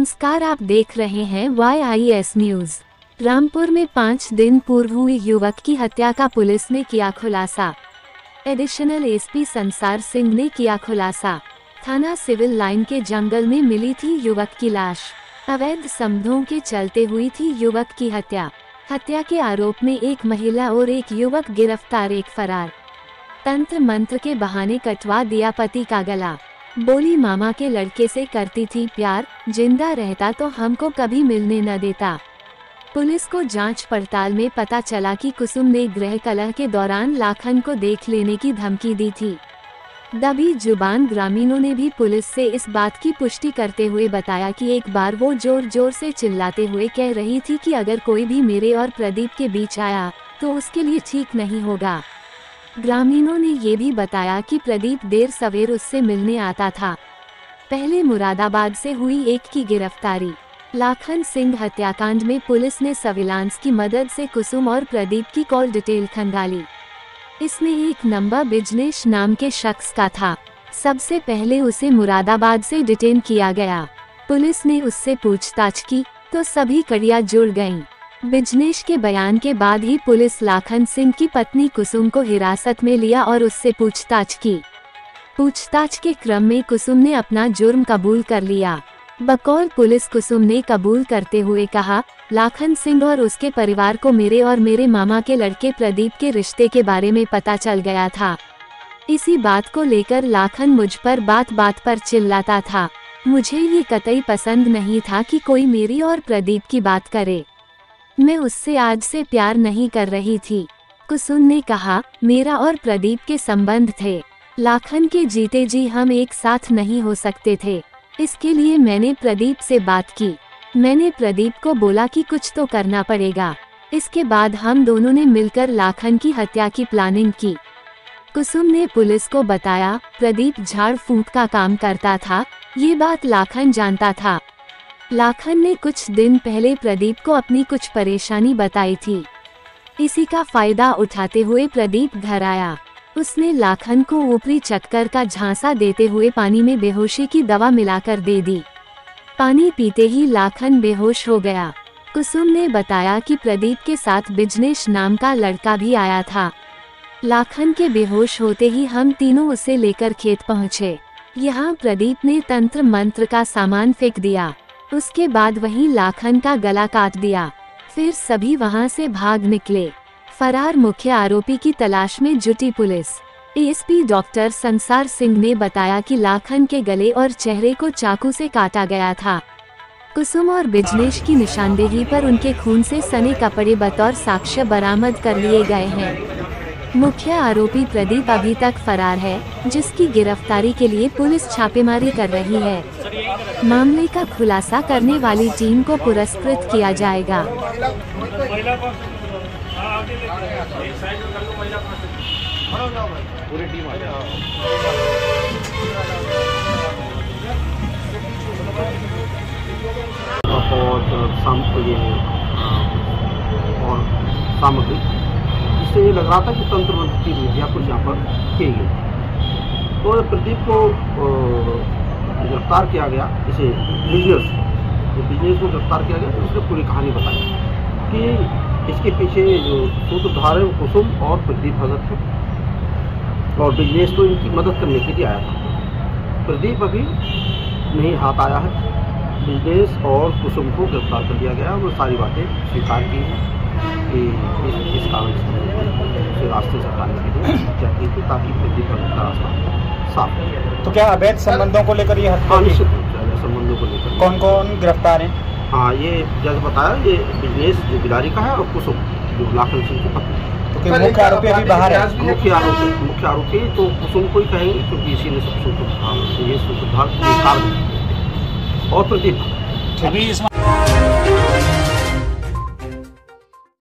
नमस्कार, आप देख रहे हैं Y I S news Rampur में पाँच दिन पूर्व हुई युवक की हत्या का पुलिस ने किया खुलासा। एडिशनल एसपी संसार सिंह ने किया खुलासा। थाना सिविल लाइन के जंगल में मिली थी युवक की लाश। अवैध संबंधों के चलते हुई थी युवक की हत्या। हत्या के आरोप में एक महिला और एक युवक गिरफ़्तार, एक फरार। तंत्र मंत्र के बहाने कटवा दिया पति का गला। बोली मामा के लड़के से करती थी प्यार, ज़िंदा रहता तो हमको कभी मिलने न देता। पुलिस को जाँच पड़ताल में पता चला कि कुसुम ने गृह कलह के दौरान लाखन को देख लेने की धमकी दी थी। दबी ज़ुबान ग्रामीणों ने भी पुलिस से इस बात की पुष्टि करते हुए बताया कि एक बार वो ज़ोर ज़ोर से चिल्लाते हुए कह रही थी कि अगर कोई भी मेरे और प्रदीप के बीच आया तो उसके लिए ठीक नहीं होगा। ग्रामीणों ने ये भी बताया कि प्रदीप देर सवेर उससे मिलने आता था। पहले मुरादाबाद से हुई एक की गिरफ्तारी। लाखन सिंह हत्याकांड में पुलिस ने सर्विलांस की मदद से कुसुम और प्रदीप की कॉल डिटेल खंगाली। इसमें एक नंबर बिजनेश नाम के शख्स का था। सबसे पहले उसे मुरादाबाद से डिटेन किया गया। पुलिस ने उससे पूछताछ की तो सभी कड़िया जुड़ गईं। बिजनेश के बयान के बाद ही पुलिस लाखन सिंह की पत्नी कुसुम को हिरासत में लिया और उससे पूछताछ की। पूछताछ के क्रम में कुसुम ने अपना जुर्म कबूल कर लिया। बकौल पुलिस कुसुम ने कबूल करते हुए कहा, लाखन सिंह और उसके परिवार को मेरे और मेरे मामा के लड़के प्रदीप के रिश्ते के बारे में पता चल गया था। इसी बात को लेकर लाखन मुझ पर बात बात पर चिल्लाता था। मुझे ये कतई पसंद नहीं था कि कोई मेरी और प्रदीप की बात करे। मैं उससे आज से प्यार नहीं कर रही थी। कुसुम ने कहा, मेरा और प्रदीप के संबंध थे। लाखन के जीते जी हम एक साथ नहीं हो सकते थे। इसके लिए मैंने प्रदीप से बात की। मैंने प्रदीप को बोला कि कुछ तो करना पड़ेगा। इसके बाद हम दोनों ने मिलकर लाखन की हत्या की प्लानिंग की। कुसुम ने पुलिस को बताया, प्रदीप झाड़ फूंक का काम करता था। ये बात लाखन जानता था। लाखन ने कुछ दिन पहले प्रदीप को अपनी कुछ परेशानी बताई थी। इसी का फ़ायदा उठाते हुए प्रदीप घर आया। उसने लाखन को ऊपरी चक्कर का झांसा देते हुए पानी में बेहोशी की दवा मिलाकर दे दी। पानी पीते ही लाखन बेहोश हो गया। कुसुम ने बताया कि प्रदीप के साथ बिजनेश नाम का लड़का भी आया था। लाखन के बेहोश होते ही हम तीनों उसे लेकर खेत पहुँचे। यहाँ प्रदीप ने तंत्र मंत्र का सामान फेंक दिया। उसके बाद वहीं लाखन का गला काट दिया। फिर सभी वहाँ से भाग निकले। फरार मुख्य आरोपी की तलाश में जुटी पुलिस। एएसपी डॉक्टर संसार सिंह ने बताया कि लाखन के गले और चेहरे को चाकू से काटा गया था। कुसुम और बिजनेश की निशानदेही पर उनके खून से सने कपड़े बतौर साक्ष्य बरामद कर लिए गए हैं। मुख्य आरोपी प्रदीप अभी तक फरार है, जिसकी गिरफ्तारी के लिए पुलिस छापेमारी कर रही है। मामले का खुलासा करने वाली टीम को पुरस्कृत किया जाएगा। और सामग्री। इससे ये लग रहा था कि तंत्र मंत्र की विद्या कुछ यहाँ पर की गई तो प्रदीप को गिरफ़्तार किया गया, इसे बिज़नेस जो बिज़नेस को गिरफ़्तार किया गया तो उसने पूरी कहानी बताई कि इसके पीछे जो सूत्रधार है, वो कुसुम और प्रदीप भगत है। और बिज़नेस तो इनकी मदद करने के लिए आया था। प्रदीप अभी नहीं हाथ आया है। बिज़नेस और कुसुम को गिरफ़्तार कर लिया गया और सारी बातें स्वीकार की हैं। कि इस इस कारण से रास्ते सरकार ने चाहिए थी ताकि वृद्धि का रास्ता साफ़ तो क्या अवैध संबंधों को लेकर ये हाँ से अवैध संबंधों को लेकर। कौन कौन गिरफ़्तार हैं? हाँ ये जैसे बताया ये बिज़नेस जो बिलारी का है और कुसुम जो लाखन सिंह की पत्नी। तो मुख्य आरोपी अभी बाहर है? मुख्य आरोपी मुख्य आरोपी तो कुसुम को ही कहेंगे क्योंकि इसी ने सब सूत्र ये सूत्रधार और प्रदीप अभी